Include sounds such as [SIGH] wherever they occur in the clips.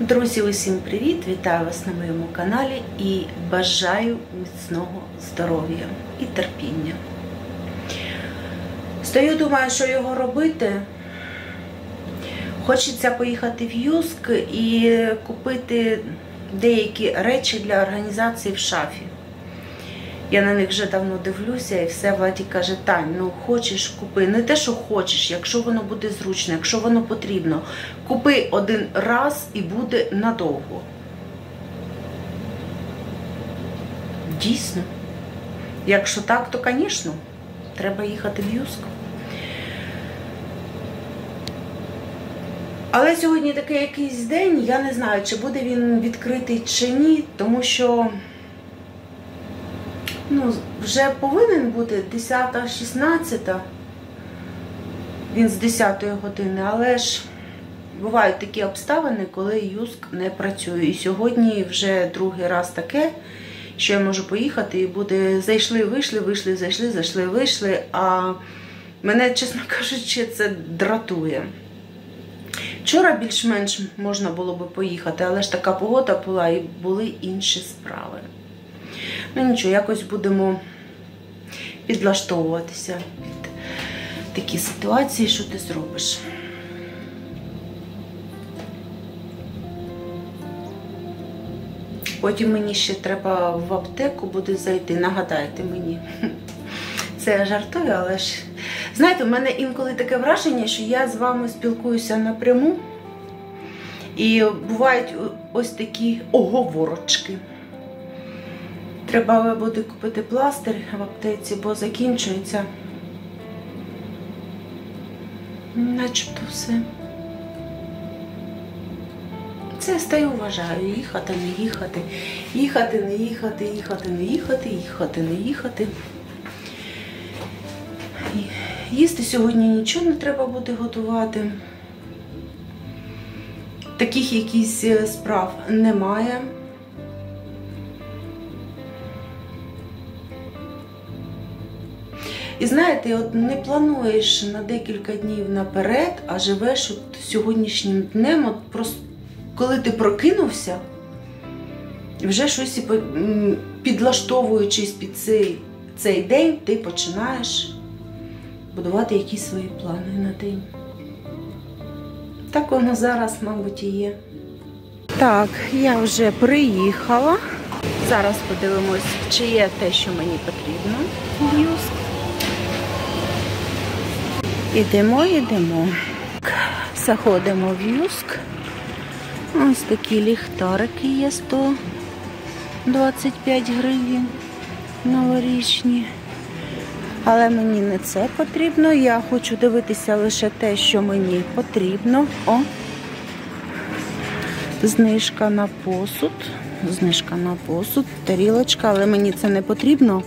Друзі, усім привіт! Вітаю вас на моєму каналі і бажаю міцного здоров'я і терпіння. Стою, думаю, що його робити. Хочеться поїхати в Юск і купити деякі речі для організації в шафі. Я на них вже давно дивлюся, і все Владі каже, Тань, ну хочеш купи. Не те, що хочеш, якщо воно буде зручно, якщо воно потрібно. Купи один раз і буде надовго. Дійсно. Якщо так, то, звісно, треба їхати в Юск. Але сьогодні такий якийсь день, я не знаю, чи буде він відкритий чи ні, тому що ну, вже повинен бути 10-16. Він з 10 години, але ж бувають такі обставини, коли Юск не працює. І сьогодні вже другий раз таке, що я можу поїхати і буде зайшли, вийшли, вийшли, зайшли, зайшли, вийшли. А мене, чесно [LAUGHS] кажучи, це дратує. Вчора більш-менш можна було би поїхати, але ж така погода була і були інші справи. Ну нічого, якось будемо підлаштовуватися під такі ситуації, що ти зробиш. Потім мені ще треба в аптеку буде зайти, нагадайте мені. Це я жартую, але ж. Знаєте, у мене інколи таке враження, що я з вами спілкуюся напряму. І бувають ось такі оговорочки. Треба буде купити пластир в аптеці, бо закінчується. Начебто все. Це стаю вважаю. Їхати, не їхати, їхати, не їхати, їхати, не їхати, їхати, не їхати. Їсти сьогодні нічого не треба буде готувати. Таких якісь справ немає. І знаєте, от не плануєш на декілька днів наперед, а живеш от сьогоднішнім днем, от просто коли ти прокинувся, вже щось підлаштовуючись під цей, цей день, ти починаєш будувати якісь свої плани на день. Так воно зараз, мабуть, і є. Так, я вже приїхала. Зараз подивимось, чи є те, що мені потрібно Ідемо, йдемо. Заходимо в Юск. Ось такі ліхтарики є 125 гривень новорічні. Але мені не це потрібно. Я хочу дивитися лише те, що мені потрібно. О! Знижка на посуд. Знижка на посуд, тарілочка, але мені це не потрібно.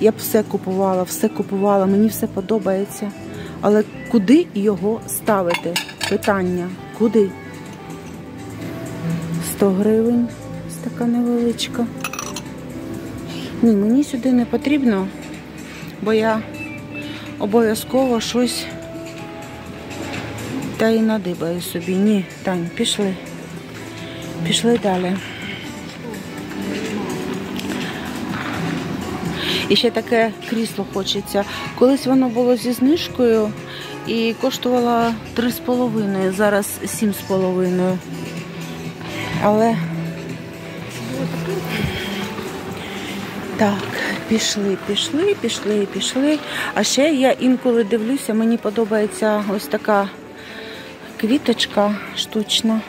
Я б все купувала, все купувала, мені все подобається. Але куди його ставити? Питання. Куди? 100 гривень. Така невеличка. Ні, мені сюди не потрібно, бо я обов'язково щось та й надибаю собі. Ні, Тань, пішли. Пішли далі. І ще таке крісло хочеться. Колись воно було зі знижкою і коштувало 3,5, зараз 7,5. Але так, пішли, пішли, пішли, пішли. А ще я інколи дивлюся, мені подобається ось така квіточка штучна.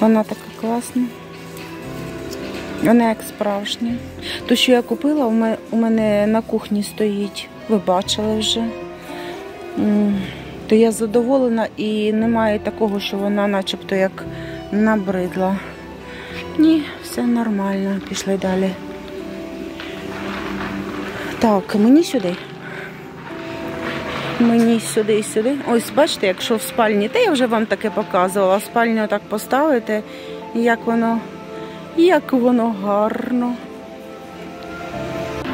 Вона така класна. Вона як справжня. То, що я купила, у мене на кухні стоїть. Ви бачили вже. То я задоволена і немає такого, що вона начебто як набридла. Ні, все нормально. Пішли далі. Так, мені сюди. Мені сюди і сюди. Ось, бачите, якщо в спальні, та я вже вам таке показувала, спальню так поставити, як воно як воно гарно.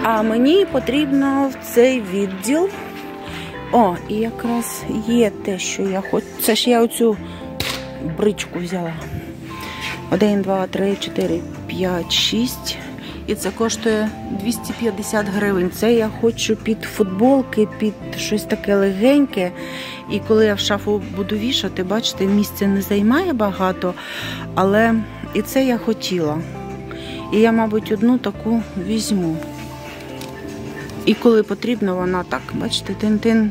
А мені потрібно в цей відділ. О, і якраз є те, що я хочу. Це ж я оцю бричку взяла. 1, 2, 3, 4, 5, 6. І це коштує 250 гривень. Це я хочу під футболки, під щось таке легеньке. І коли я в шафу буду вішати, бачите, місця не займає багато, але і це я хотіла. І я, мабуть, одну таку візьму. І коли потрібно, вона так, бачите, тин-тин.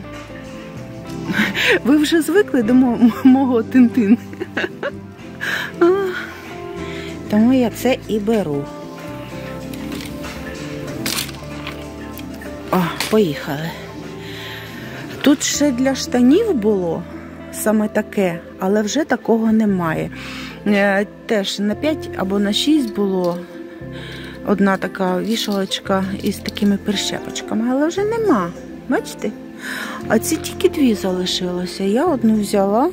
Ви вже звикли до мого тин-тин. Тому я це і беру. О, поїхали. Тут ще для штанів було саме таке, але вже такого немає. Е, теж на 5 або на 6 було одна така вішалочка із такими прищепочками, але вже нема. Бачите? А ці тільки дві залишилося. Я одну взяла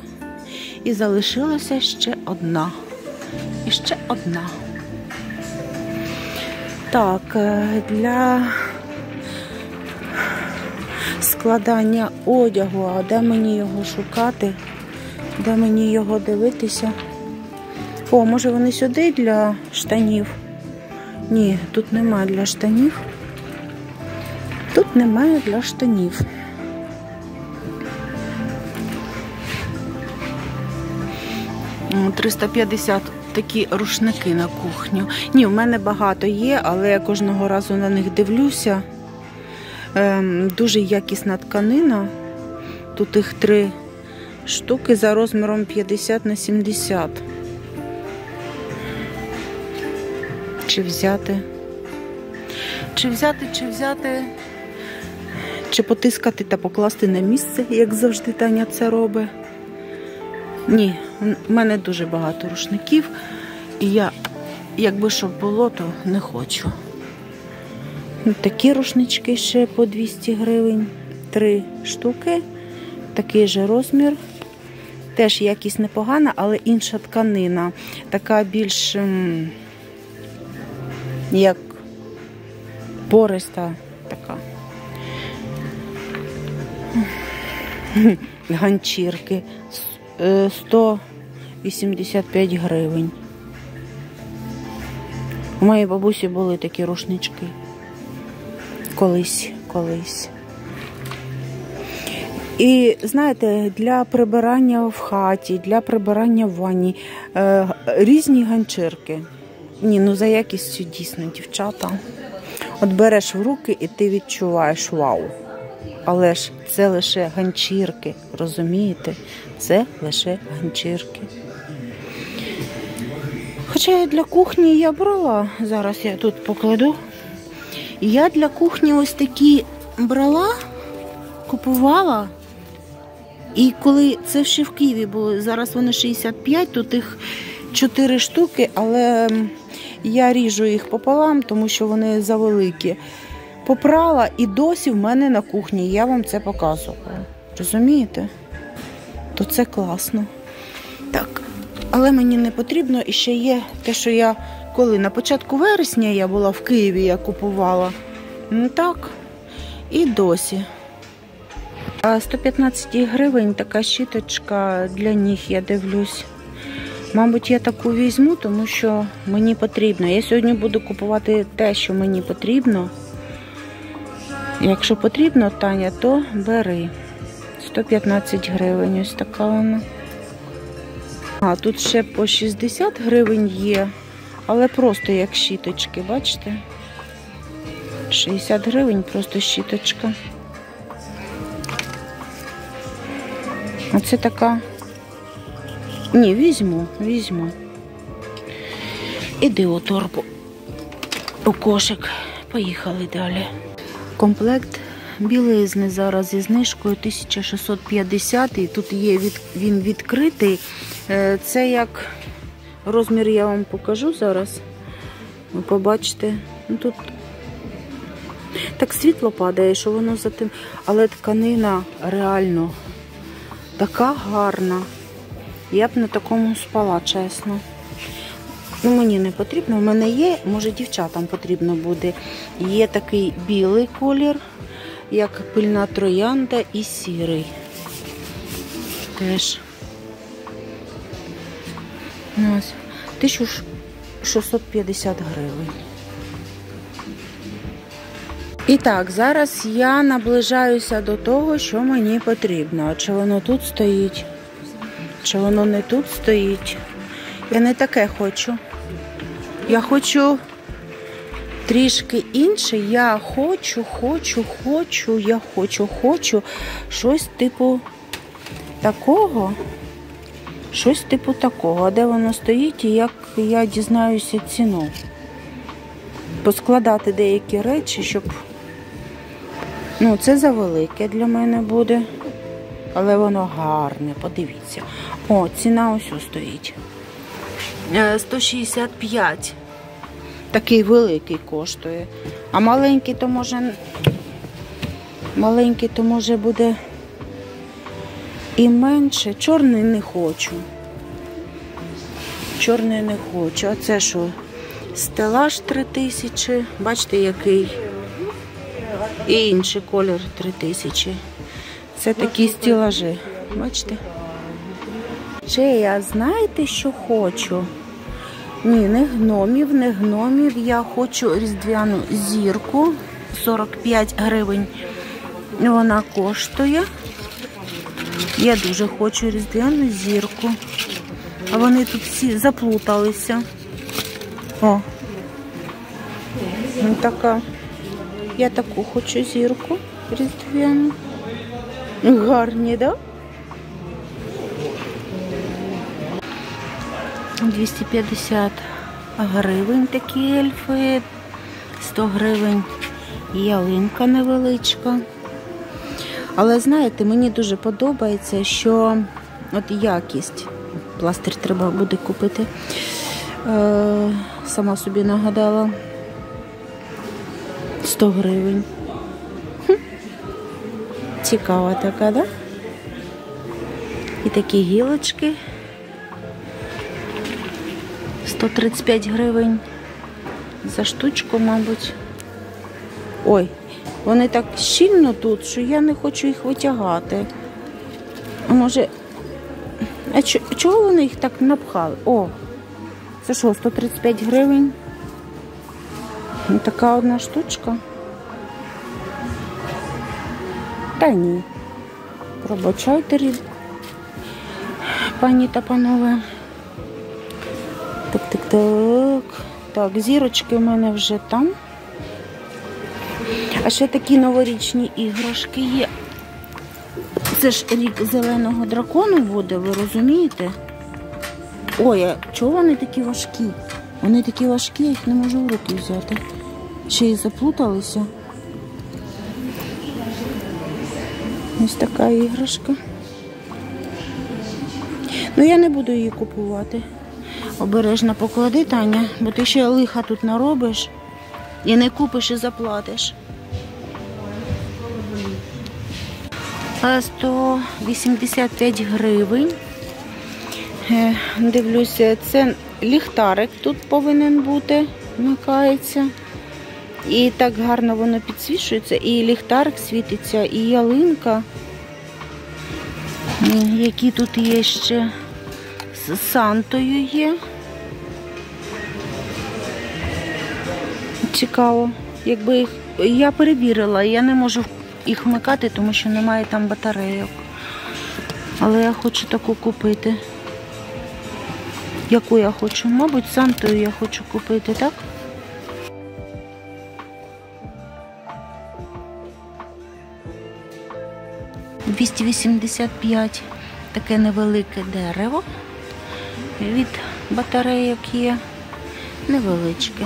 і залишилася ще одна. І ще одна. Так, е, для складання одягу, а де мені його шукати, де мені його дивитися? О, може вони сюди для штанів? Ні, тут немає для штанів. Тут немає для штанів. О, 350 такі рушники на кухню. Ні, в мене багато є, але я кожного разу на них дивлюся. Ем, дуже якісна тканина. Тут їх три штуки за розміром 50 на 70. Чи взяти? Чи взяти, чи взяти, чи потискати та покласти на місце, як завжди Таня це робить. Ні, в мене дуже багато рушників, і я, якби щоб було, то не хочу. Такі рушнички ще по 200 гривень. Три штуки, такий же розмір. Теж якість непогана, але інша тканина. Така більш як пориста така. Ганчірки 185 гривень. У моїй бабусі були такі рушнички. Колись, колись. І знаєте, для прибирання в хаті, для прибирання в ванні е, різні ганчірки. Ні, ну за якістю дійсно, дівчата. От береш в руки і ти відчуваєш вау. Але ж це лише ганчірки, розумієте? Це лише ганчірки. Хоча я для кухні я брала, зараз я тут покладу. Я для кухні ось такі брала, купувала. І коли це ще в Києві було, зараз вони 65, тут їх 4 штуки, але я ріжу їх пополам, тому що вони завеликі. Попрала і досі в мене на кухні, я вам це показувала. Розумієте? То це класно. Так, але мені не потрібно і ще є те, що я коли на початку вересня я була в Києві, я купувала. Ну так, і досі. 115 гривень така щіточка для ніг, я дивлюсь. Мабуть, я таку візьму, тому що мені потрібно. Я сьогодні буду купувати те, що мені потрібно. Якщо потрібно, Таня, то бери. 115 гривень, ось така вона. А, тут ще по 60 гривень є, але просто як щіточки, бачите? 60 гривень, просто щіточка. Оце така. Ні, візьму, візьму. Іди у торбу. У кошик. Поїхали далі. Комплект білизни зараз зі знижкою 1650 і тут є від, він відкритий. Е, це як розмір я вам покажу зараз. Ви побачите. Ну, Тут так світло падає, що воно за тим. Але тканина реально така гарна. Я б на такому спала, чесно. Ну, Мені не потрібно, У мене є, може дівчатам потрібно буде. Є такий білий колір, як пильна троянда і сірий. Теж. Ну, Ось. 1650 гривень. І так, зараз я наближаюся до того, що мені потрібно. Чи воно тут стоїть, чи воно не тут стоїть. Я не таке хочу. Я хочу трішки інше. Я хочу, хочу, хочу, я хочу, хочу щось типу такого. Щось типу такого. А де воно стоїть і як я дізнаюся ціну. Поскладати деякі речі, щоб. Ну, це завелике для мене буде. Але воно гарне, подивіться. О, ціна ось стоїть. Е, 165. Такий великий коштує. А маленький то може. Маленький то може буде і менше. Чорний не хочу. Чорний не хочу. А це що? Стелаж 3000. Бачите, який? І інший колір 3000. Це такі стілажі. Бачите? Ще я знаєте, що хочу? Ні, не гномів, не гномів. Я хочу різдвяну зірку. 45 гривень вона коштує. Я дуже хочу різдвяну зірку. А вони тут всі заплуталися. О. Ну, така. Я таку хочу зірку різдвяну. Гарні? Да? 250 гривень такі ельфи, 100 гривень ялинка невеличка. Але знаєте, мені дуже подобається, що от якість. Пластир треба буде купити. Е, сама собі нагадала 100 гривень. Цікава така, да? І такі гілочки. 135 гривень за штучку, мабуть. Ой, вони так щільно тут, що я не хочу їх витягати. Може. А чого вони їх так напхали? О, це що, 135 гривень? Така одна штучка. Та ні. Пробачайте, пані та панове. Так, так, так. Так, зірочки у мене вже там. А ще такі новорічні іграшки є. Це ж рік зеленого дракону буде, ви розумієте? Ой, а чого вони такі важкі? Вони такі важкі, я їх не можу в руки взяти. Ще й заплуталися. Ось така іграшка. Ну я не буду її купувати. Обережно поклади, Таня, бо ти ще лиха тут наробиш і не купиш і заплатиш. 185 гривень. Е, дивлюся, це ліхтарик тут повинен бути, вмикається. І так гарно воно підсвічується, і ліхтарик світиться, і ялинка. Які тут є ще з Сантою є. Цікаво, якби їх я перевірила, я не можу їх вмикати, тому що немає там батарейок. Але я хочу таку купити. Яку я хочу? Мабуть, Сантою я хочу купити, так? Двісті вісімдесят п'ять таке невелике дерево. Від батарейок є невеличке.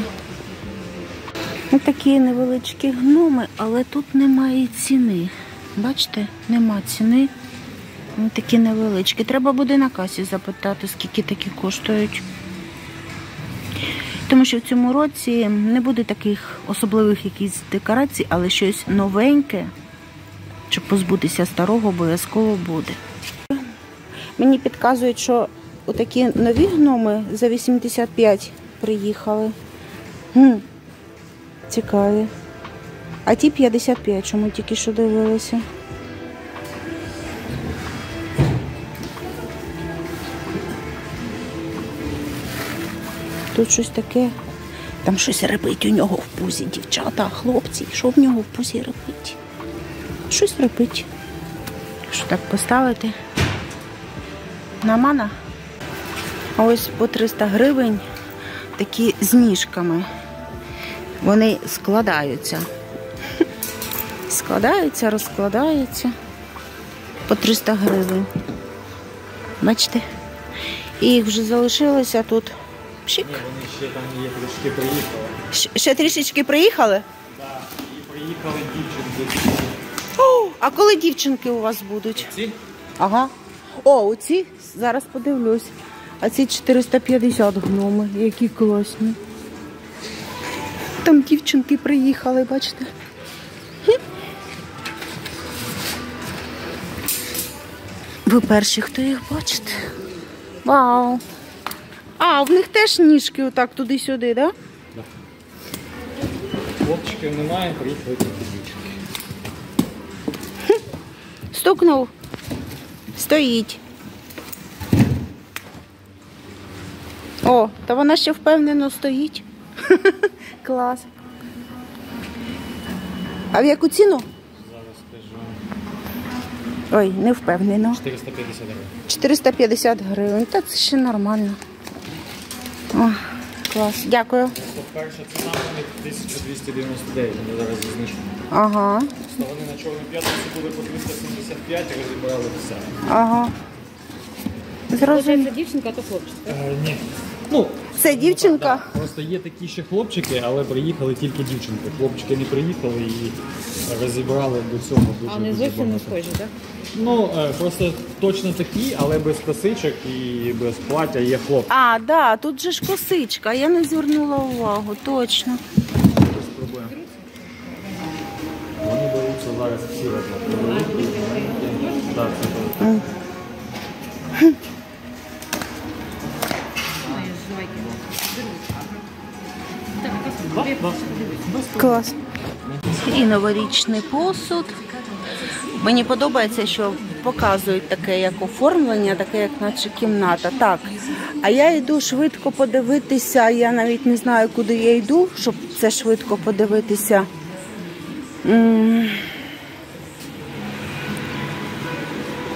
Ось такі невеличкі гноми, але тут немає ціни. Бачите, нема ціни. Такі невеличкі. Треба буде на касі запитати, скільки такі коштують. Тому що в цьому році не буде таких особливих якісь декорацій, але щось новеньке, щоб позбутися старого, обов'язково буде. Мені підказують, що отакі нові гноми за 85 приїхали. Гм, Цікаві. А ті 55, чому тільки що дивилися. Тут щось таке. Там щось репить у нього в пузі, дівчата, хлопці. Що в нього в пузі репить? Щось репить. Що так поставити? На мана? А ось по 300 гривень такі з ніжками. Вони складаються. [LAUGHS] Складаються, розкладаються по 300 гривень. Бачите? І їх вже залишилося тут. Пшик. Ні, вони ще там є трішки приїхали. Ще трішечки приїхали? Так, і приїхали дівчинки. А коли дівчинки у вас будуть? Ці? Ага. О, оці зараз подивлюсь. А ці 450 гноми, які класні. Там дівчинки приїхали, бачите? Ви перші, хто їх бачите? Вау! А, в них теж ніжки отак туди-сюди, так? Да? Хлопчиків немає, приїхали тільки дівчинки. Стукнув. Стоїть. О, та вона ще впевнено стоїть. [LAUGHS] Клас. А в яку ціну? Зараз скажу. Ой, не впевнено. 450 гривень. 450 гривень. Та це ще нормально. Клас. Дякую. Перша ціна у них 1299, вони зараз зі знижкою. Ага. То вони на чорну п'ятницю були по 375 і розібрали все. Ага. Зрозуміло. Це дівчинка, то хлопчик. Е, ні. Ну, Це дівчинка? так, просто є такі ще хлопчики, але приїхали тільки дівчинки. Хлопчики не приїхали і розібрали до цього дуже А вони дуже зовсім не багато. схожі, так? Ну, е, просто точно такі, але без косичок і без плаття є хлопці. А, да, тут же ж косичка. Я не звернула увагу, точно. Без проблем. Вони беруться зараз всі разом. Так, це так. Клас. І новорічний посуд. Мені подобається, що показують таке як оформлення, таке, як наче кімната. Так. А я йду швидко подивитися. Я навіть не знаю, куди я йду, щоб це швидко подивитися.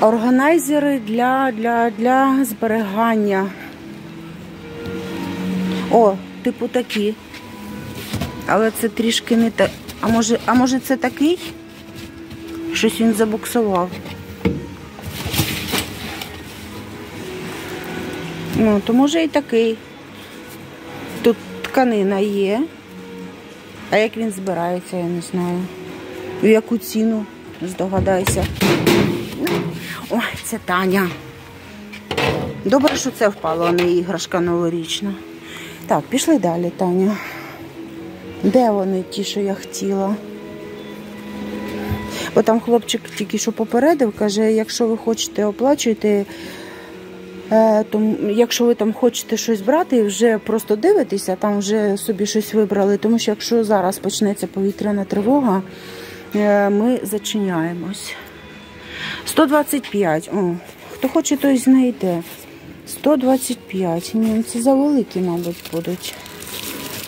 Органайзери для, для, для зберігання. О, типу такі. Але це трішки не так. А може, а може це такий? Щось він забуксував. Ну, то може і такий. Тут тканина є. А як він збирається, я не знаю. В яку ціну, здогадайся. Ой, це Таня. Добре, що це впало, а не іграшка новорічна. Так, пішли далі, Таня. Де вони ті, що я хотіла? Бо там хлопчик тільки що попередив, каже, якщо ви хочете оплачуйте, е, то якщо ви там хочете щось брати, вже просто дивитеся, там вже собі щось вибрали. Тому що якщо зараз почнеться повітряна тривога, е, ми зачиняємось. 125. О, хто хоче, той знайде. 125. Ні, це завеликі, мабуть, будуть.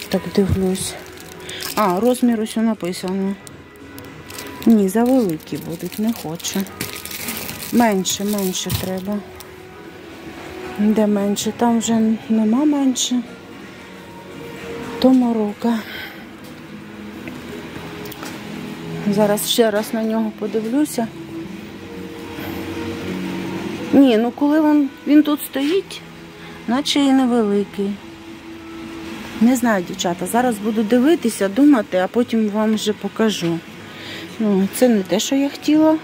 Так дивлюсь. А, розмір ось написано. Ні, завеликі будуть, не хочу. Менше, менше треба. Де менше? Там вже нема менше. То морока. Зараз ще раз на нього подивлюся. Ні, ну коли він, він тут стоїть, наче і невеликий. Не знаю, дівчата. Зараз буду дивитися, думати, а потім вам вже покажу. Ну, це не те, що я хотіла.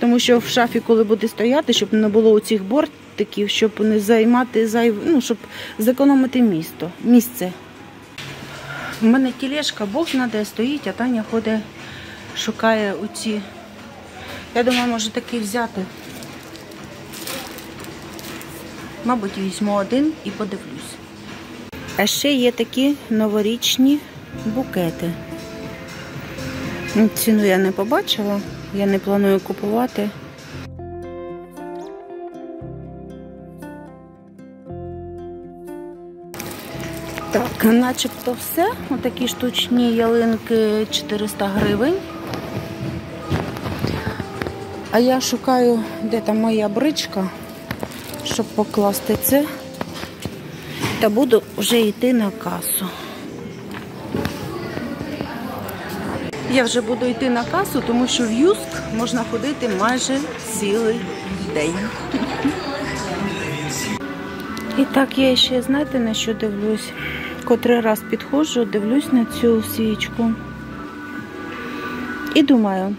Тому що в шафі, коли буде стояти, щоб не було оцих бортиків, щоб не займати зайв... ну, щоб зекономити місто, місце. У мене тілешка Бог знаде стоїть, а Таня ходить, шукає оці. Я думаю, може такий взяти. Мабуть, візьму один і подивлюсь. А ще є такі новорічні букети. Ну, Ціну я не побачила, я не планую купувати. Так, начебто все. Отакі штучні ялинки 400 гривень. А я шукаю, де там моя бричка, щоб покласти це. Та буду вже йти на касу. Я вже буду йти на касу, тому що в Юск можна ходити майже цілий день. І так я ще, знаєте, на що дивлюсь? Котрий раз підходжу, дивлюсь на цю свічку. І думаю,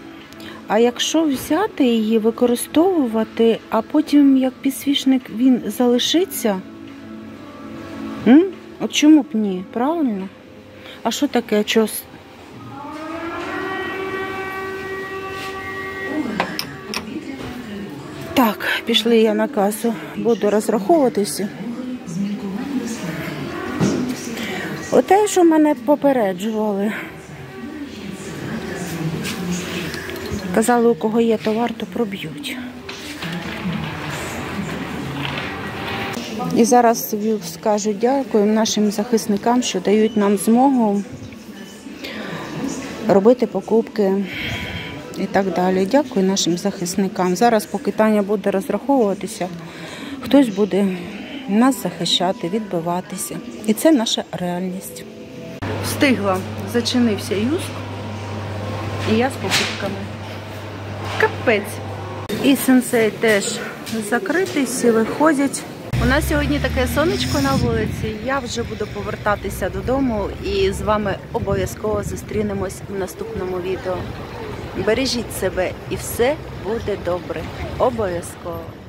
а якщо взяти її, використовувати, а потім як підсвічник він залишиться, м? от чому б ні? Правильно? А що таке? Чос? Так, пішли я на касу, буду розраховуватися. Оте, що мене попереджували. Казали, у кого є товар, то проб'ють. І зараз скажу дякую нашим захисникам, що дають нам змогу робити покупки і так далі. Дякую нашим захисникам. Зараз, поки Таня буде розраховуватися, хтось буде нас захищати, відбиватися. І це наша реальність. Встигла, зачинився юск, і я з покупками. Капець. І сенсей теж закритий, всі виходять. У нас сьогодні таке сонечко на вулиці. Я вже буду повертатися додому і з вами обов'язково зустрінемось в наступному відео. Бережіть себе і все буде добре. Обов'язково.